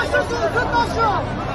大事，这大事。